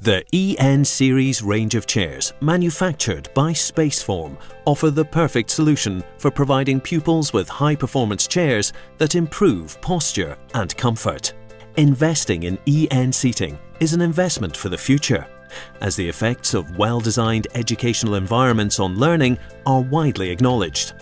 The EN Series range of chairs, manufactured by Spaceform, offer the perfect solution for providing pupils with high-performance chairs that improve posture and comfort. Investing in EN seating is an investment for the future, as the effects of well-designed educational environments on learning are widely acknowledged.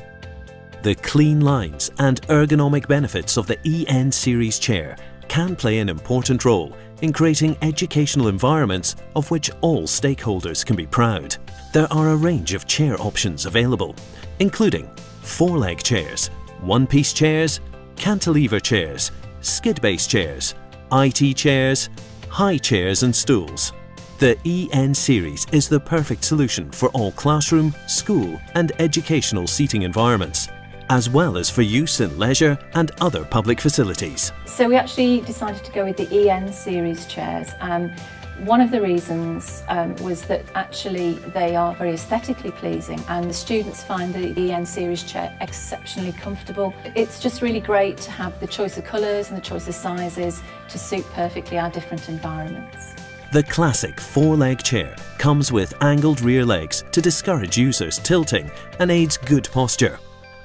The clean lines and ergonomic benefits of the EN Series chair can play an important role in creating educational environments of which all stakeholders can be proud. There are a range of chair options available, including four-leg chairs, one-piece chairs, cantilever chairs, skid-base chairs, IT chairs, high chairs and stools. The EN series is the perfect solution for all classroom, school and educational seating environments as well as for use in leisure and other public facilities. So we actually decided to go with the EN series chairs. Um, one of the reasons um, was that actually they are very aesthetically pleasing and the students find the EN series chair exceptionally comfortable. It's just really great to have the choice of colours and the choice of sizes to suit perfectly our different environments. The classic four-leg chair comes with angled rear legs to discourage users tilting and aids good posture.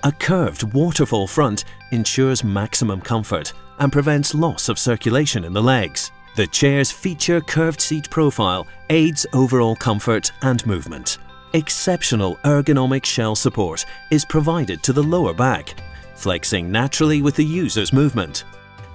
A curved waterfall front ensures maximum comfort and prevents loss of circulation in the legs. The chair's feature curved seat profile aids overall comfort and movement. Exceptional ergonomic shell support is provided to the lower back, flexing naturally with the user's movement.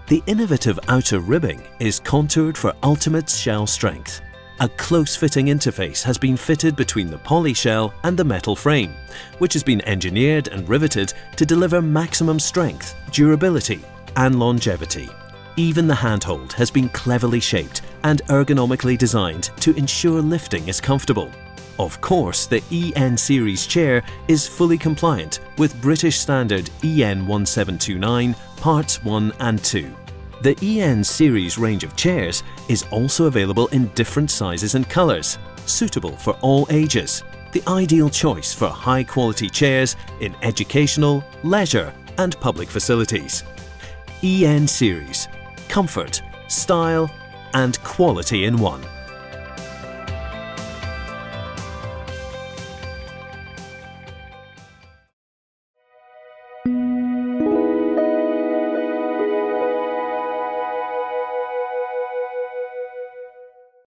The innovative outer ribbing is contoured for ultimate shell strength a close-fitting interface has been fitted between the poly shell and the metal frame, which has been engineered and riveted to deliver maximum strength, durability and longevity. Even the handhold has been cleverly shaped and ergonomically designed to ensure lifting is comfortable. Of course, the EN series chair is fully compliant with British Standard EN 1729 Parts 1 and 2. The EN series range of chairs is also available in different sizes and colours, suitable for all ages. The ideal choice for high quality chairs in educational, leisure and public facilities. EN series, comfort, style and quality in one.